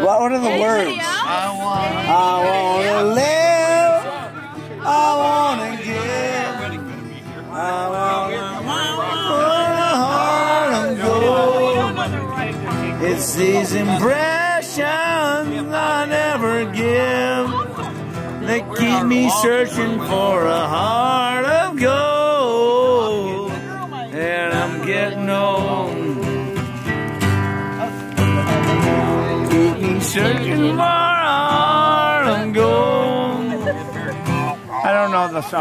What are the words? I wanna live. I want to give. I want to heart of gold. It's these impressions I never give that keep me searching for a heart. Keep me searching for heart gold. I don't know the song.